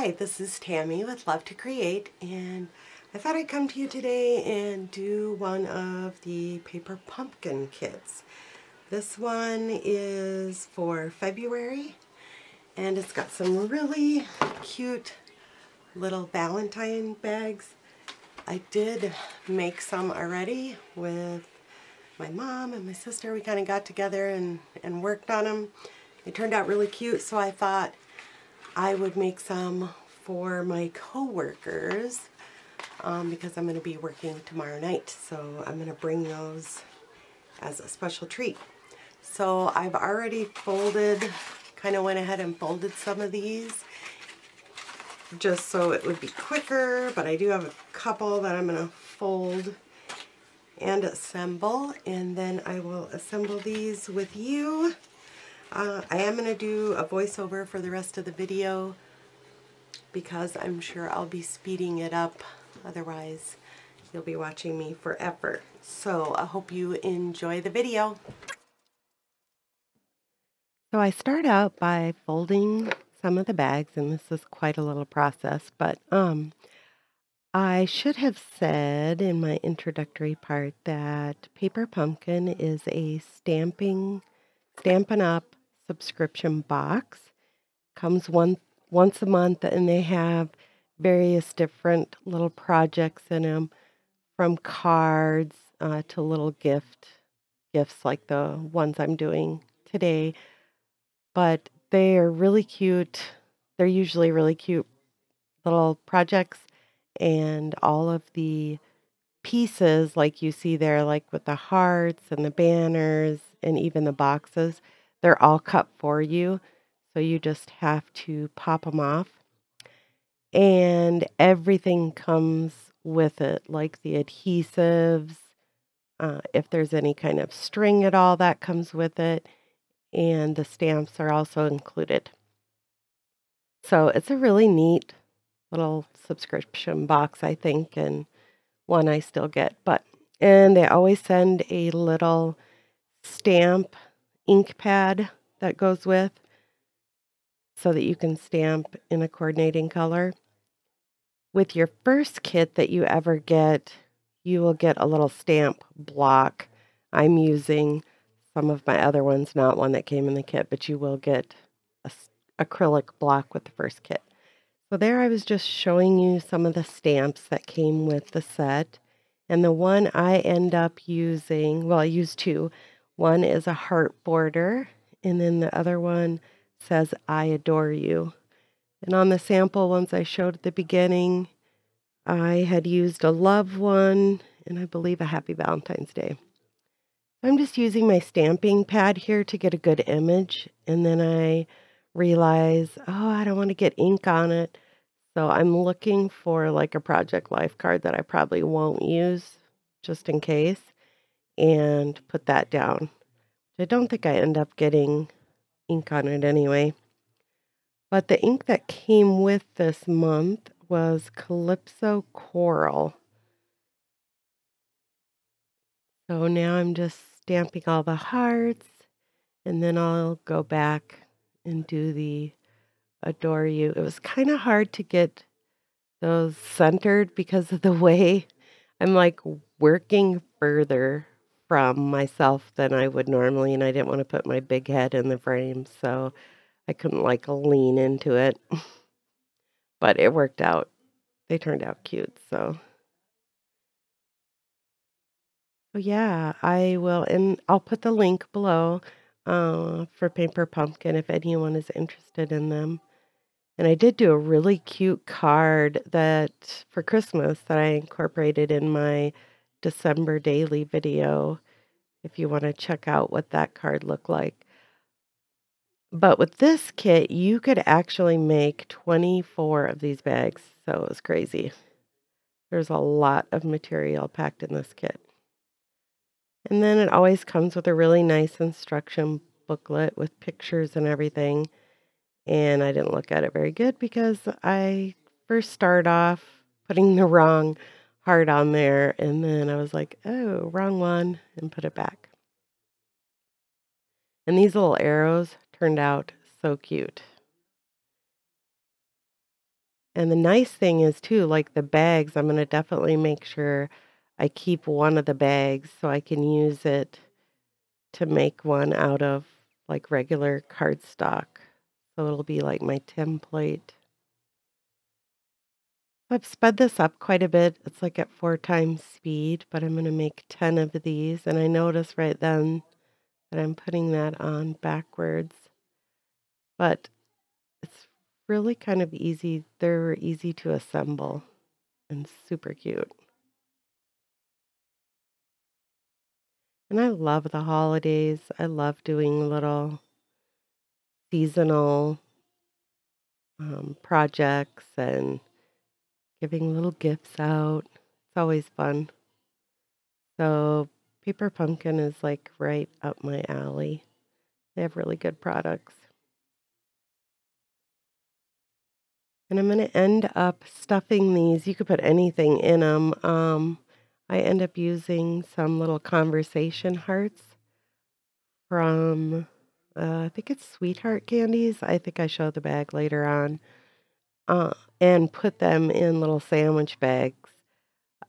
Hi, this is Tammy with Love to Create and I thought I'd come to you today and do one of the paper pumpkin kits. This one is for February and it's got some really cute little Valentine bags. I did make some already with my mom and my sister. We kind of got together and, and worked on them. They turned out really cute so I thought I would make some for my coworkers um, because I'm going to be working tomorrow night. So I'm going to bring those as a special treat. So I've already folded, kind of went ahead and folded some of these just so it would be quicker, but I do have a couple that I'm going to fold and assemble, and then I will assemble these with you. Uh, I am going to do a voiceover for the rest of the video because I'm sure I'll be speeding it up. Otherwise, you'll be watching me forever. So I hope you enjoy the video. So I start out by folding some of the bags, and this is quite a little process, but um, I should have said in my introductory part that Paper Pumpkin is a stamping, Stampin' Up! Subscription box. Comes one once a month, and they have various different little projects in them, from cards uh, to little gift gifts like the ones I'm doing today. But they are really cute. They're usually really cute little projects, and all of the pieces, like you see there, like with the hearts and the banners and even the boxes they're all cut for you, so you just have to pop them off. And everything comes with it, like the adhesives, uh, if there's any kind of string at all, that comes with it. And the stamps are also included. So it's a really neat little subscription box, I think, and one I still get. But and they always send a little stamp ink pad that goes with so that you can stamp in a coordinating color. With your first kit that you ever get, you will get a little stamp block. I'm using some of my other ones, not one that came in the kit, but you will get a acrylic block with the first kit. So there I was just showing you some of the stamps that came with the set. And the one I end up using, well, I use two. One is a heart border, and then the other one says, I adore you. And on the sample ones I showed at the beginning, I had used a love one and I believe a happy Valentine's Day. I'm just using my stamping pad here to get a good image. And then I realize, oh, I don't want to get ink on it. So I'm looking for like a project life card that I probably won't use just in case and put that down. I don't think I end up getting ink on it anyway. But the ink that came with this month was Calypso Coral. So now I'm just stamping all the hearts and then I'll go back and do the Adore You. It was kind of hard to get those centered because of the way I'm like working further from myself than I would normally, and I didn't want to put my big head in the frame, so I couldn't like lean into it. but it worked out. They turned out cute, so. Yeah, I will, and I'll put the link below uh, for Paper Pumpkin if anyone is interested in them. And I did do a really cute card that for Christmas that I incorporated in my December daily video if you want to check out what that card looked like. But with this kit, you could actually make 24 of these bags. So it was crazy. There's a lot of material packed in this kit. And then it always comes with a really nice instruction booklet with pictures and everything. And I didn't look at it very good because I first start off putting the wrong heart on there. And then I was like, oh, wrong one, and put it back. And these little arrows turned out so cute. And the nice thing is too, like the bags, I'm gonna definitely make sure I keep one of the bags so I can use it to make one out of like regular cardstock. So it'll be like my template. I've sped this up quite a bit. It's like at four times speed, but I'm going to make 10 of these. And I notice right then that I'm putting that on backwards. But it's really kind of easy. They're easy to assemble and super cute. And I love the holidays. I love doing little seasonal um, projects and giving little gifts out. It's always fun. So, Paper Pumpkin is like right up my alley. They have really good products. And I'm going to end up stuffing these. You could put anything in them. Um, I end up using some little conversation hearts from, uh, I think it's Sweetheart Candies. I think I show the bag later on. Uh, and put them in little sandwich bags.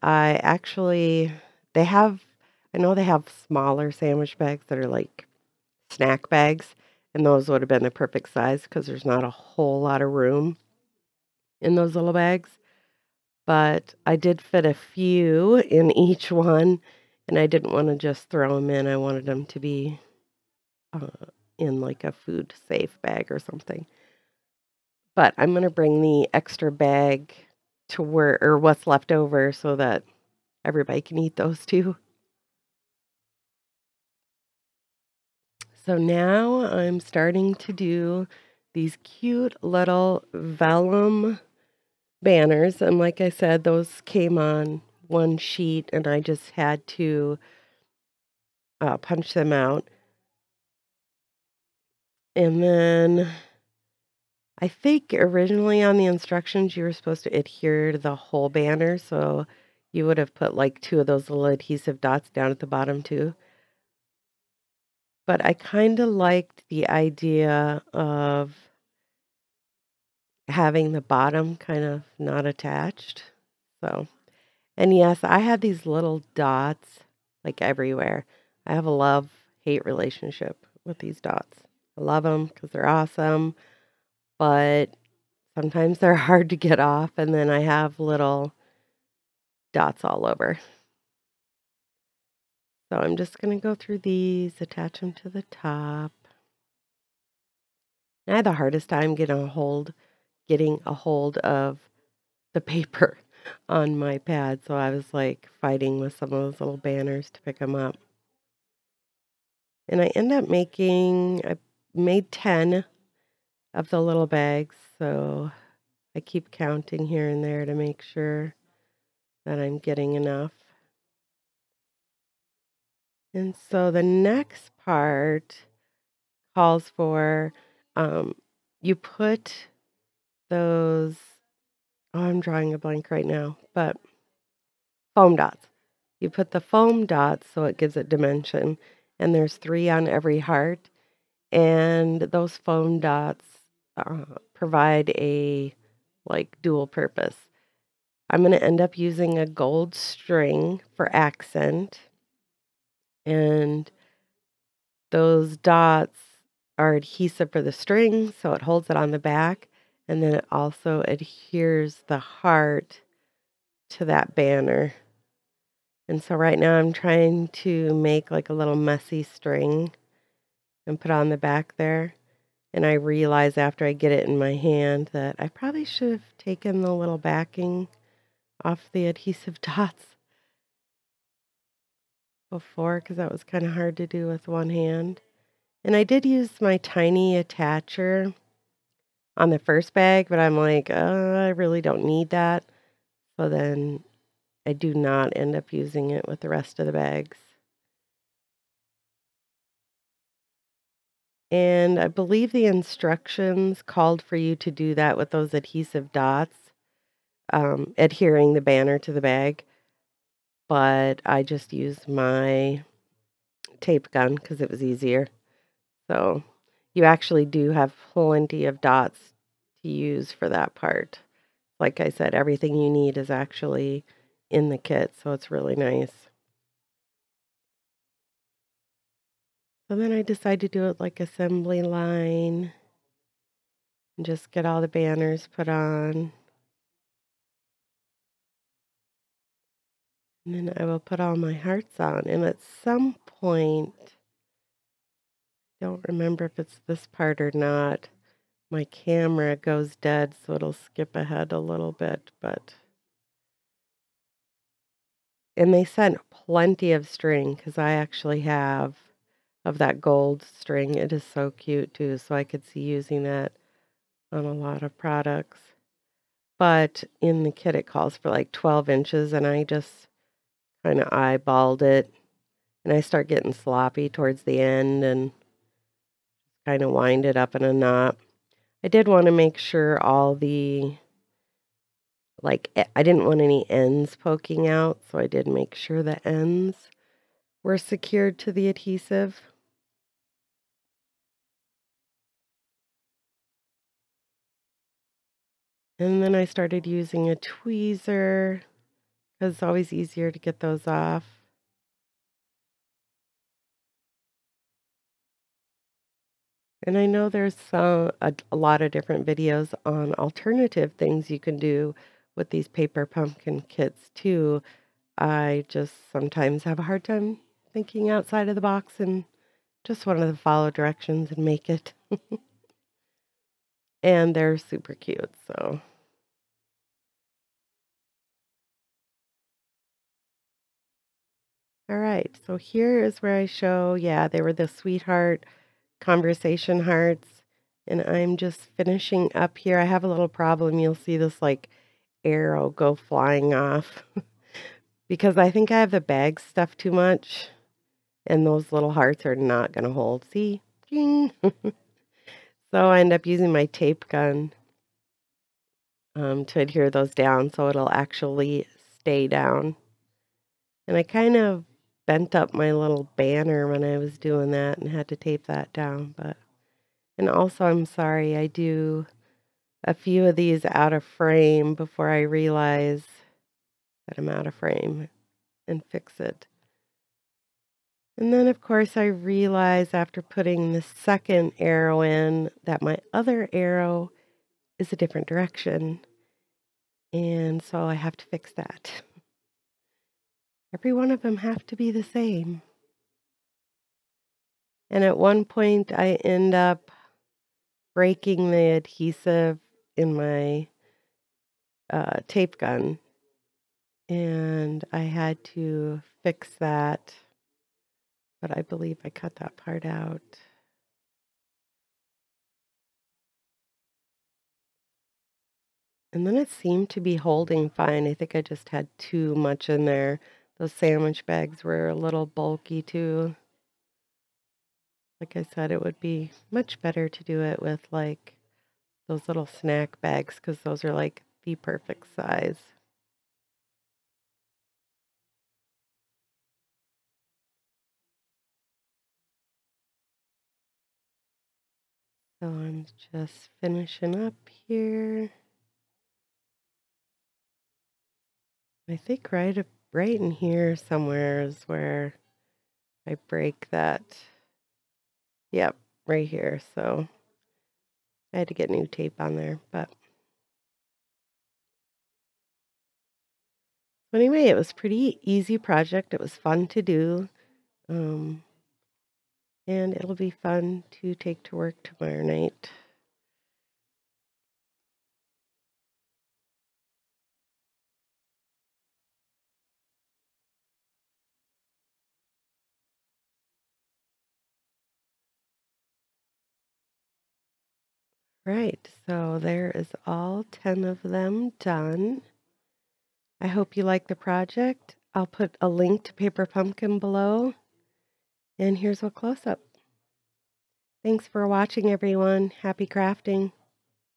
I actually, they have, I know they have smaller sandwich bags that are like snack bags, and those would have been the perfect size because there's not a whole lot of room in those little bags. But I did fit a few in each one, and I didn't want to just throw them in. I wanted them to be uh, in like a food safe bag or something. But I'm going to bring the extra bag to where, or what's left over, so that everybody can eat those too. So now I'm starting to do these cute little vellum banners. And like I said, those came on one sheet and I just had to uh, punch them out. And then I think originally on the instructions you were supposed to adhere to the whole banner. So you would have put like two of those little adhesive dots down at the bottom too. But I kind of liked the idea of having the bottom kind of not attached. So, and yes, I have these little dots like everywhere. I have a love hate relationship with these dots. I love them because they're awesome, but sometimes they're hard to get off, and then I have little dots all over. So I'm just going to go through these, attach them to the top. I had the hardest time getting a hold getting a hold of the paper on my pad. So I was like fighting with some of those little banners to pick them up. And I end up making, I made 10 of the little bags. So I keep counting here and there to make sure that I'm getting enough. And so the next part calls for um, you put those oh, I'm drawing a blank right now, but foam dots. You put the foam dots so it gives it dimension, and there's three on every heart, and those foam dots uh, provide a like dual purpose. I'm going to end up using a gold string for accent, and those dots are adhesive for the string, so it holds it on the back and then it also adheres the heart to that banner. And so right now I'm trying to make like a little messy string and put on the back there. And I realize after I get it in my hand that I probably should have taken the little backing off the adhesive dots before because that was kind of hard to do with one hand. And I did use my tiny attacher on the first bag, but I'm like, uh, I really don't need that. So then I do not end up using it with the rest of the bags. And I believe the instructions called for you to do that with those adhesive dots, um, adhering the banner to the bag. But I just used my tape gun because it was easier. So you actually do have plenty of dots to use for that part. like I said, everything you need is actually in the kit, so it's really nice. So then I decided to do it like assembly line and just get all the banners put on. And then I will put all my hearts on. And at some point, don't remember if it's this part or not, my camera goes dead, so it'll skip ahead a little bit, but and they sent plenty of string because I actually have of that gold string. It is so cute too, so I could see using that on a lot of products. But in the kit, it calls for like 12 inches, and I just kind of eyeballed it. And I start getting sloppy towards the end and kind of wind it up in a knot. I did want to make sure all the, like, I didn't want any ends poking out, so I did make sure the ends were secured to the adhesive. And then I started using a tweezer because it's always easier to get those off. And I know there's some, a, a lot of different videos on alternative things you can do with these paper pumpkin kits too. I just sometimes have a hard time thinking outside of the box and just wanted to follow directions and make it. and they're super cute, so All right, so here is where I show, yeah, they were the sweetheart conversation hearts. And I'm just finishing up here. I have a little problem. You'll see this like arrow go flying off because I think I have the bag stuffed too much and those little hearts are not going to hold. See? so I end up using my tape gun um, to adhere those down so it'll actually stay down. And I kind of bent up my little banner when I was doing that and had to tape that down. But and also I'm sorry I do a few of these out of frame before I realize that I'm out of frame and fix it. And then, of course, I realize after putting the second arrow in that my other arrow is a different direction. And so I have to fix that. Every one of them have to be the same. And at one point, I end up breaking the adhesive in my uh, tape gun. And I had to fix that. But I believe I cut that part out. And then it seemed to be holding fine. I think I just had too much in there. Those sandwich bags were a little bulky too. Like I said, it would be much better to do it with like those little snack bags because those are like the perfect size. So I'm just finishing up here. I think right right in here somewhere is where I break that. Yep, right here. So I had to get new tape on there, but anyway, it was pretty easy project. It was fun to do. Um, and it'll be fun to take to work tomorrow night. Right, so there is all 10 of them done. I hope you like the project. I'll put a link to Paper Pumpkin below. And here's a close-up. Thanks for watching, everyone. Happy crafting.